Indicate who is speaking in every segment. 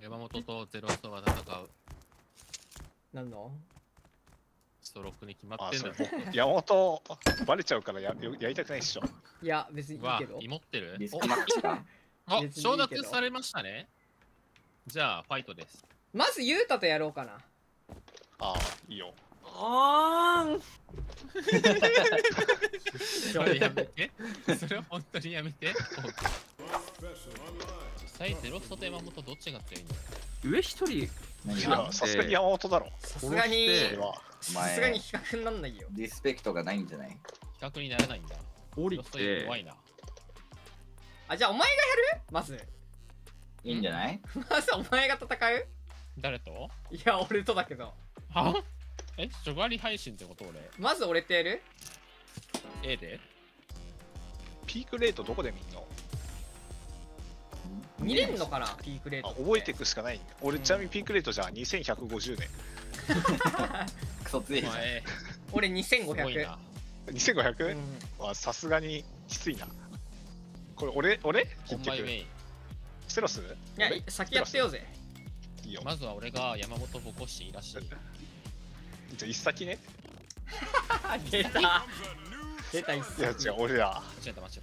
Speaker 1: 山本とゼロストが戦う。
Speaker 2: なんの？
Speaker 1: ストロークに決まってんのよ。
Speaker 3: 山本バレちゃうからやややりたくないっしょ。
Speaker 2: いや別にいいう
Speaker 1: わ
Speaker 2: けど
Speaker 1: 芋ってる？
Speaker 4: リスクマッチか。
Speaker 1: あ
Speaker 2: 別にいい
Speaker 1: 承諾されましたね。じゃあファイトです。
Speaker 2: まずゆうたとやろうかな。
Speaker 3: ああいいよ。
Speaker 2: あーん。
Speaker 1: それやめて。それは本当にやめて。実 際ゼロストと山本どっちが強いの
Speaker 5: 上一人。
Speaker 3: いやさすがに山本だろ。
Speaker 2: さすがにさすがに比較になんないよ。
Speaker 4: リスペクトがないんじゃない？
Speaker 1: 比較にならないんだ。
Speaker 5: 降りて。
Speaker 1: 弱いな。
Speaker 2: あじゃあお前がやる？まず。
Speaker 4: いいんじゃない？
Speaker 2: まずお前が戦う？
Speaker 1: 誰と？
Speaker 2: いや俺とだけど。
Speaker 1: は？えジョガリ配信ってこと俺？
Speaker 2: まず俺とやる
Speaker 1: ？A で？
Speaker 3: ピークレートどこで見んの？
Speaker 2: 見れんのかなピークレート
Speaker 3: あ
Speaker 2: って。
Speaker 3: 覚えていくしかない。俺ちなみにピークレートじゃあ2150年。
Speaker 4: クソ強いじゃん。
Speaker 2: 俺
Speaker 1: すごい
Speaker 2: 2500
Speaker 1: な
Speaker 2: う
Speaker 3: 2500?
Speaker 2: ん
Speaker 3: はさすがにきついな。これ俺俺？
Speaker 1: コン
Speaker 3: 結局。
Speaker 1: マイウェイ
Speaker 3: ステロス？
Speaker 2: いや
Speaker 3: 俺？
Speaker 2: 先やってようぜ
Speaker 3: いいよ。
Speaker 1: まずは俺が山本ボコシーらし。い
Speaker 3: じゃあ一先ね。
Speaker 2: 出た。出た一
Speaker 3: いや違う俺ら
Speaker 1: 間違えた間違え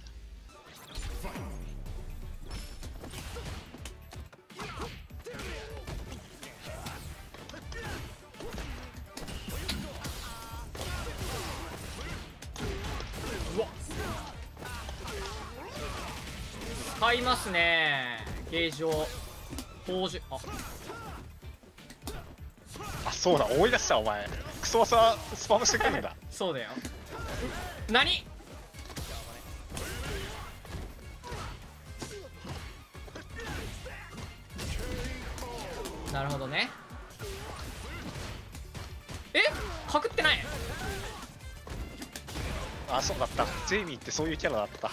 Speaker 2: 使いますね。ゲージを宝珠。あ。
Speaker 3: あそうだ。思い出したお前。クソワサスパムしてくるんだ。
Speaker 2: そうだよ。何？なるほどね。え？かくってない？
Speaker 3: あそうだった。ジェイミーってそういうキャラだった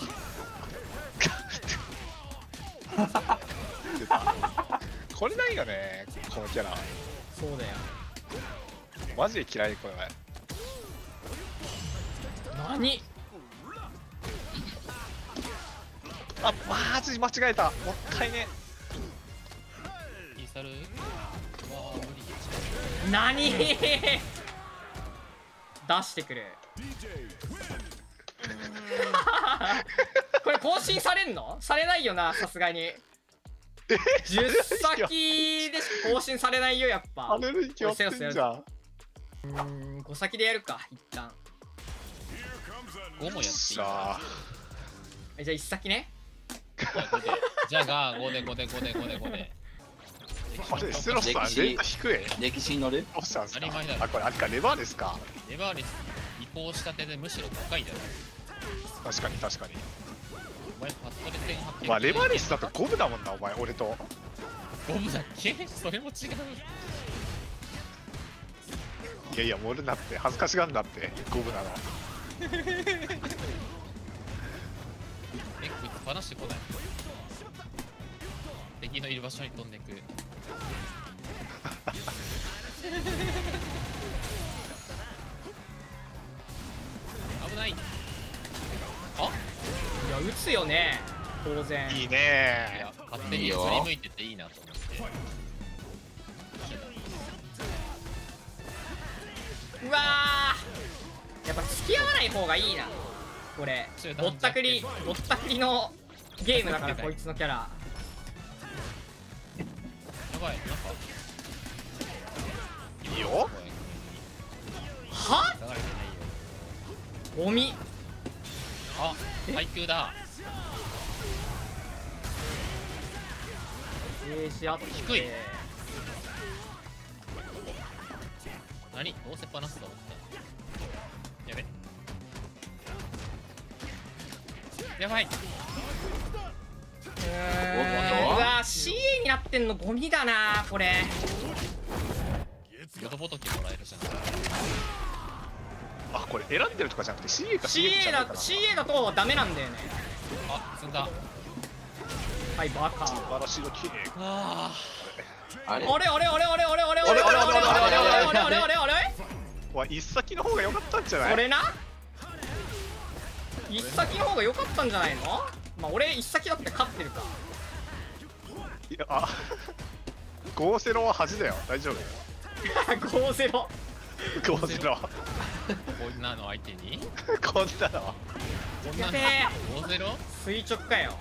Speaker 3: これないよねこのキャラ。
Speaker 2: そうだよ。
Speaker 3: マジで嫌いこれ。
Speaker 2: 何？
Speaker 3: あマジ間違えた。もったいね。
Speaker 1: イーサル？わあ無理。
Speaker 2: 何？出してくる これ更新されんの？されないよなさすがに。10先でしか更新されないよやっぱ。
Speaker 3: あれるに決まってんじゃん。
Speaker 2: うーん5先でやるか一旦。
Speaker 1: 5もやっていい
Speaker 2: じゃあ1先ね。
Speaker 1: じゃあ5で。じゃあが5で5で5で5で5で。
Speaker 3: あれステロスさん
Speaker 4: 歴史
Speaker 3: レート低い。
Speaker 4: 歴史に乗る？
Speaker 3: あこれあれかレバーですか？
Speaker 1: レバーレス移行したてでむしろ高いだろ。
Speaker 3: 確かに確かに
Speaker 1: お前パッとで1800
Speaker 3: まあレバーレスだと五分だもんなお前俺と。
Speaker 1: 5分だっけ？それも違う。
Speaker 3: いやいや盛るなって恥ずかしがんなって五分なの。
Speaker 1: えこいつ話してこない。敵のいる場所に飛んでくい
Speaker 2: や打つよね。当然。
Speaker 3: いい
Speaker 1: い
Speaker 3: ね
Speaker 1: や勝手に
Speaker 4: いいよ。
Speaker 1: 振り向いてていいなと思って。
Speaker 2: うわー。やっぱ付き合わない方がいいな。これ。ぼったくりぼったくりのゲームだから こいつのキャラ。
Speaker 1: やばいなんか。
Speaker 3: いいよ。
Speaker 2: は？
Speaker 1: あ配球だ。
Speaker 2: ゲージあって。
Speaker 1: 低い。何？どうせ放すと思ったやべ。やばい。う
Speaker 2: うわ CA になってんのゴミだなこれ。
Speaker 1: ヨドボトキもらえるじゃん
Speaker 3: あこれ選んでるとかじゃなくて CA か CA
Speaker 2: CA だ CA だとダメなんだよね。
Speaker 1: あ積んだ。
Speaker 2: はいバカ。
Speaker 3: 素晴らしいの綺麗。
Speaker 1: あ
Speaker 4: あれ？
Speaker 2: あれあれあれあれあれあれあれあれあれあれあれあれあれあれあれ
Speaker 3: わ一先の方が良かったんじゃない
Speaker 2: 俺な一先の方が良かったんじゃないのまあ俺一先だって勝ってるか
Speaker 3: いやあゴーセロは恥だよ大丈夫
Speaker 2: 5ゼロ
Speaker 3: ゴーセロ
Speaker 1: こんなの相手に？
Speaker 3: こんなの？
Speaker 1: こんなの？
Speaker 2: やべえ
Speaker 1: 5ゼロ
Speaker 2: 垂直かよ。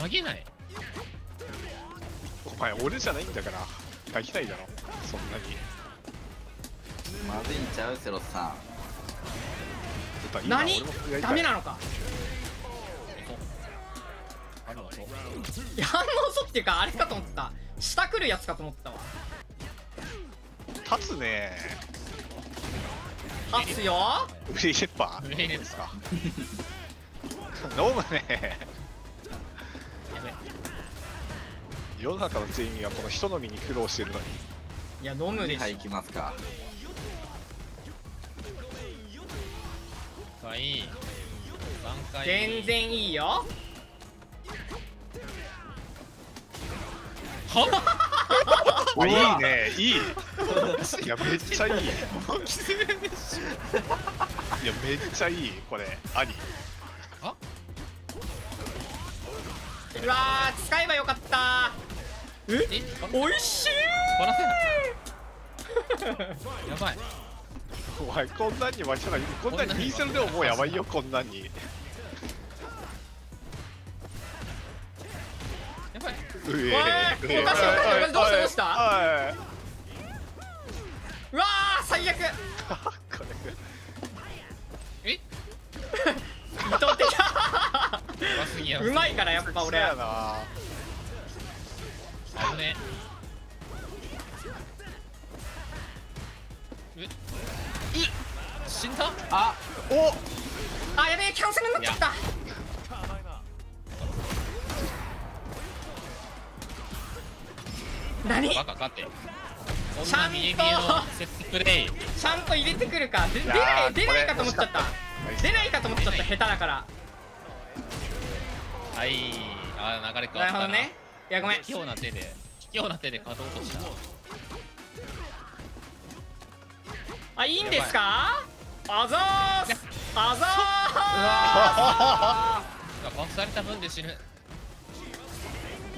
Speaker 1: 投げない
Speaker 3: お前俺じゃないんだから。書きたいだろ。そんなに。
Speaker 4: まずいんちゃう？セロスさん。
Speaker 2: 何？ダメなのか？や反応嘘っていうかあれかと思った。下来るやつかと思ったわ
Speaker 3: 立つね。
Speaker 2: 立つよ。
Speaker 3: ウリーレッパー？
Speaker 1: ウリーレッ
Speaker 3: ですか飲むね。
Speaker 1: やべ。
Speaker 3: 世の中の全員はこの人飲みに苦労してるのに。
Speaker 2: いや飲むでしょ。
Speaker 4: はい行きますか。
Speaker 1: 1回3回。
Speaker 2: 全然いいよ
Speaker 3: あいいね。いい。いやめっちゃいい。いやめっちゃいいこれ。あり。
Speaker 1: あ？
Speaker 2: うわー使えばよかった。
Speaker 1: え？
Speaker 2: おいしい。
Speaker 1: バラせないやばい。
Speaker 3: お前こんなんに負けたらこんなんに2セルでももうやばいよこんなんに
Speaker 2: おかしいおかしい。おかしいどうしたどうした？
Speaker 3: は
Speaker 2: うわー最悪。
Speaker 3: いこれ
Speaker 1: え
Speaker 2: 意図的うまいからやっぱ俺。
Speaker 3: やな。
Speaker 1: 危ねえ？死んだ？
Speaker 4: あ。
Speaker 3: お。
Speaker 2: あやべえキャンセルになっちゃった何？
Speaker 1: バカかって。
Speaker 2: ちゃ
Speaker 1: ん見え見えのセットプレイ。
Speaker 2: ちゃんと入れてくるか？で出ない出ないかと思っちゃった。出ないかと思っちゃった。下手だから
Speaker 1: はい。あー流れ変わった
Speaker 2: な。るほどね。いやごめん。
Speaker 1: 卑怯な手で卑怯な手で勝とうとした。
Speaker 2: あいいんですか？あざーす。あざ
Speaker 1: うわバフされた分で死ぬ。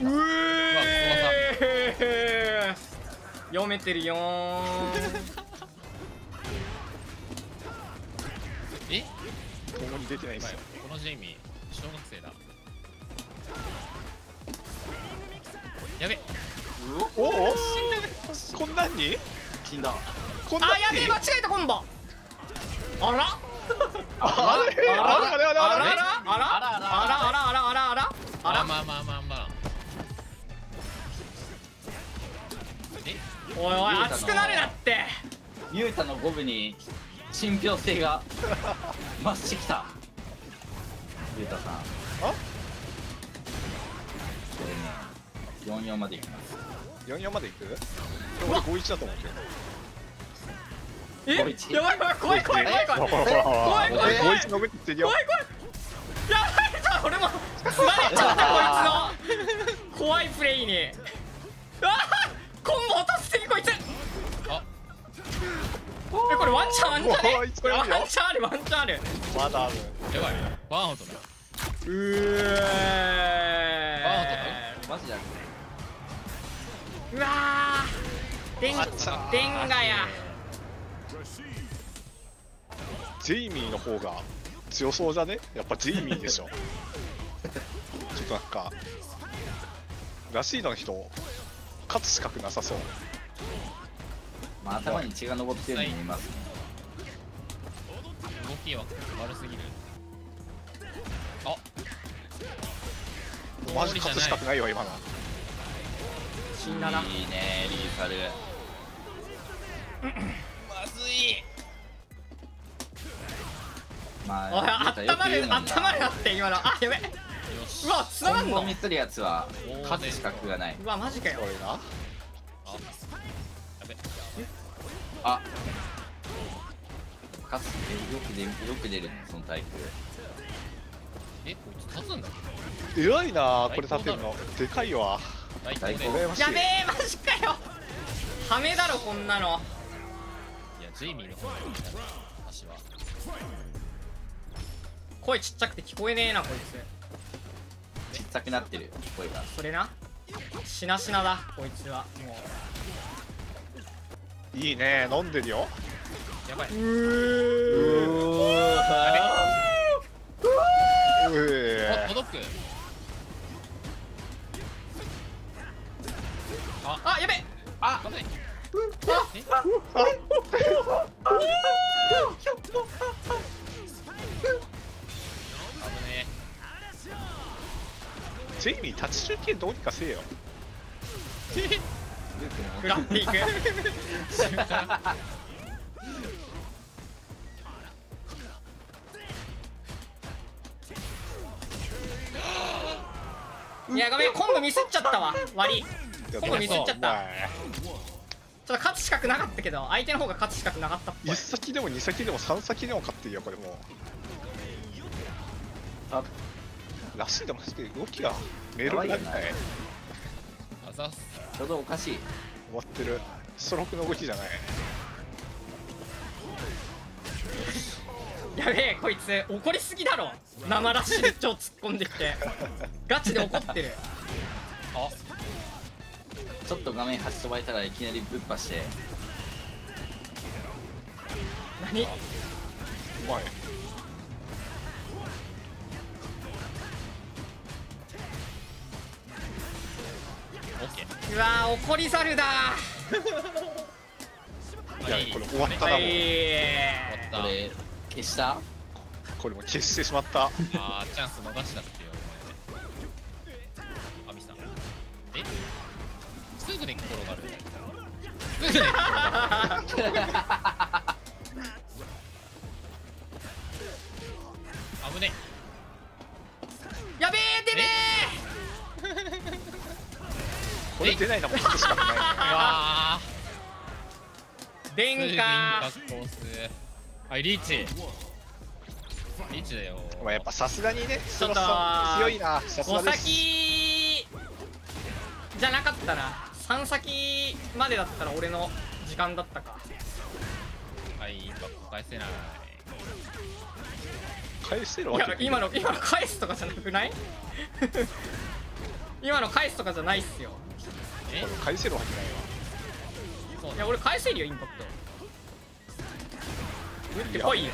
Speaker 2: ー。うえ読めてるよー。ん
Speaker 1: え
Speaker 3: 共に出てないすよ。
Speaker 1: このジェイミー小学生だ。やべ。
Speaker 3: おおこんなんに？
Speaker 4: 死んだ。
Speaker 3: こんなんに？
Speaker 2: あやべえ間違えたコンボ。あら？
Speaker 3: あれ？あれ？あれ？あれ？
Speaker 2: あら？あ
Speaker 3: あれ
Speaker 2: ら？あら？あら？あら？あら？あら？あら？あら？あら？
Speaker 1: まあまあまあまあ。まあえ
Speaker 2: おいおい熱くなるなって。
Speaker 4: ユータの五分に信憑性が増してきた。ユータさん。
Speaker 3: あ？
Speaker 4: これね44までいきます。
Speaker 3: 44までいく？俺51だと思ってる。
Speaker 2: え？やばいやばい怖い怖い怖い怖い。怖い怖い怖い。
Speaker 3: 51の上って言ってるよ
Speaker 2: 怖い怖いやばいじゃ俺もつられちゃったこいつの。怖いプレイに。うわーコンボ落とすぎこいつ。え
Speaker 1: あ
Speaker 2: これワンチャンあんじゃね？ワンチャンあるワンチャンある。
Speaker 3: まだある。
Speaker 1: やばいワンアウトだ。
Speaker 2: うえ
Speaker 4: マジだ
Speaker 2: うわー。でん
Speaker 3: あっちゃー
Speaker 2: でんがや
Speaker 3: ジェイミーの方が強そうじゃね？やっぱジェイミーでしょ。ちょっとなんからしいの人勝つ資格なさそう
Speaker 4: まあ、頭に血が上ってるのに見えます。ね
Speaker 1: 動きは悪すぎる。あ。
Speaker 3: マジ勝つ資格ないわ今の。
Speaker 2: 死んだな。い
Speaker 4: いねリーサル。
Speaker 1: まずい。
Speaker 4: ま
Speaker 2: おいあ
Speaker 4: ユータよ
Speaker 2: ったまるあったまるなって今の。あやべ。
Speaker 1: よし。
Speaker 2: うわ繋がんの？
Speaker 4: 今後見するやつは勝つ資格がない。う
Speaker 2: わマジかよ
Speaker 1: あ。
Speaker 4: 勝つえよく出るよく出るねそのタイプ。
Speaker 1: えこいつ立つんだ
Speaker 3: 偉いなこれ立てるの。でかいわ。
Speaker 1: 大
Speaker 4: 最高
Speaker 2: やべえマジかよ。ハメだろこんなの。
Speaker 1: いやジェイミーの方がいいんだね足は。
Speaker 2: 声ちっちゃくて聞こえねえなこいつ。
Speaker 4: ちっちゃくなってる声が。
Speaker 2: それな。しなしなだこいつは。も
Speaker 3: いいね。飲んでるよ。
Speaker 1: やばい。う
Speaker 3: うえ
Speaker 1: お届く？あ
Speaker 2: あやべ。
Speaker 4: あ。
Speaker 1: 危な
Speaker 3: ジェイミー立ち中継どうにかせえよ
Speaker 2: フラッピークいやごめんコンボミスっちゃったわ。悪い。
Speaker 3: いや
Speaker 2: コンボミスっちゃった。ちょっと勝つ資格なかったけど相手の方が勝つ資格なかったっぽい。
Speaker 3: 1先でも2先でも3先でも勝ってるよこれもう。
Speaker 4: あ
Speaker 3: らしいでもして動きがメロンなんかい。
Speaker 1: あざっす
Speaker 4: ちょうどおかしい。
Speaker 3: 終わってる。ストロークの動きじゃない。
Speaker 2: やべえこいつ。怒りすぎだろ。生ラッシュで超突っ込んできて。ガチで怒ってる。
Speaker 1: あ。
Speaker 4: ちょっと画面端飛ばいたらいきなりぶっぱして。
Speaker 2: 何？
Speaker 3: うまい
Speaker 2: うわー怒り猿だ。
Speaker 3: いや
Speaker 1: はい
Speaker 3: これ終わったな。も
Speaker 4: これ消した？
Speaker 3: これも消してしまった。
Speaker 1: たあーチャンス逃したってよお前アミさんえすぐに転がる。すぐに転がる。危ね
Speaker 2: やべえてめ
Speaker 3: これ出ないのもしかない
Speaker 1: わー
Speaker 2: 下
Speaker 1: すぐに格好すはいリーチ。リーチだよ。
Speaker 3: まあやっぱさすがにね
Speaker 2: ちょっと
Speaker 3: そろそろ強いな。さす
Speaker 2: 5
Speaker 3: がです。
Speaker 2: 先じゃなかったら3先までだったら俺の時間だったか。
Speaker 1: はいインパクト返せない。
Speaker 3: 返せる
Speaker 2: い
Speaker 3: わけ
Speaker 2: や今の今の返すとかじゃなくない？今の返すとかじゃないっすよ。
Speaker 1: え？
Speaker 3: 返せるわけないわ。
Speaker 1: そう
Speaker 2: いや俺返せるよインパクト。打ってこいよ。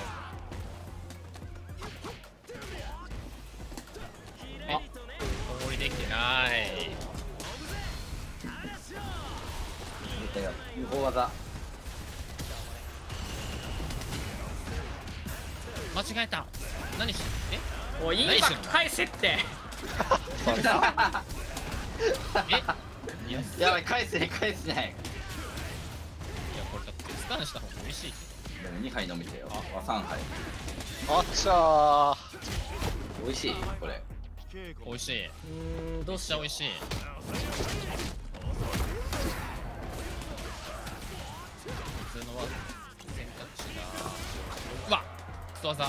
Speaker 1: あ通りできてない。
Speaker 4: 出たよ無法技。
Speaker 1: 間違えた。何しえ？
Speaker 2: おいインパクト返せって
Speaker 1: え？いや
Speaker 4: ばい返せない返せない。
Speaker 1: やこれだってスタンした方が美味しいけ
Speaker 4: でも2杯飲めたよ。あ？3杯。
Speaker 3: あっちゃ
Speaker 4: 美味しい？これ。
Speaker 1: ど美味しい。う
Speaker 2: ーんどうしよう。
Speaker 1: ちゃ美味しい。普通のは選択肢だうわクソ技。
Speaker 3: ー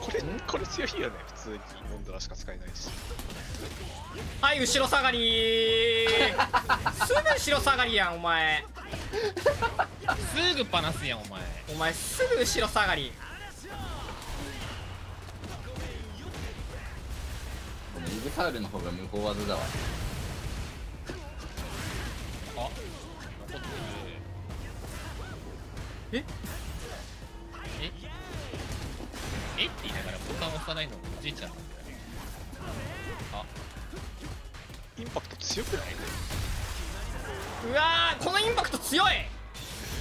Speaker 3: これこれ強いよね普通に。モンドラしか使えないし
Speaker 2: はい後ろ下がりすぐ後ろ下がりやんお前。
Speaker 1: すぐパナすやんお前。
Speaker 2: お前すぐ後ろ下がり。
Speaker 4: このイブサウルの方が無法技だわ。
Speaker 1: あ残ってる。
Speaker 2: え？
Speaker 1: え？え？って言いながらボタン押さないのおじいちゃんなんだよあ。
Speaker 3: インパクト強くないう
Speaker 2: わーこのインパクト強い。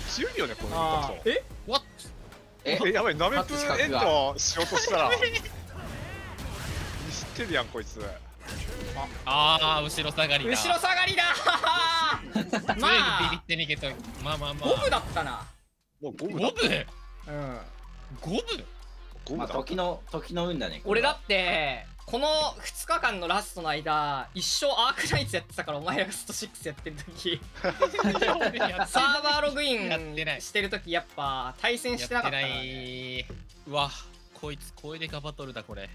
Speaker 3: 強いよねこのイン
Speaker 2: あ
Speaker 3: パク
Speaker 2: ー。え
Speaker 1: ？What?
Speaker 4: え？
Speaker 3: トえやばいナメプ
Speaker 4: 初資格が。
Speaker 3: エンドしようとしたら。ミスってるやんこいつ。
Speaker 1: あー後ろ下がりだ。
Speaker 2: 後ろ下がりだ。
Speaker 1: すぐビビ
Speaker 2: まあ
Speaker 1: って逃げとまあまあまあ
Speaker 2: 五分だったな。
Speaker 3: もうゴムだ。
Speaker 1: 五分
Speaker 2: うん。
Speaker 1: 五分
Speaker 4: まあ時の時の運だねこれは。
Speaker 2: 俺だってこの2日間のラストの間一生アークナイツやってたからお前らがスト6やってる時。サーバーログインしてる時やっぱ対戦してなかったか
Speaker 1: うわこいつ声でかバトルだこれ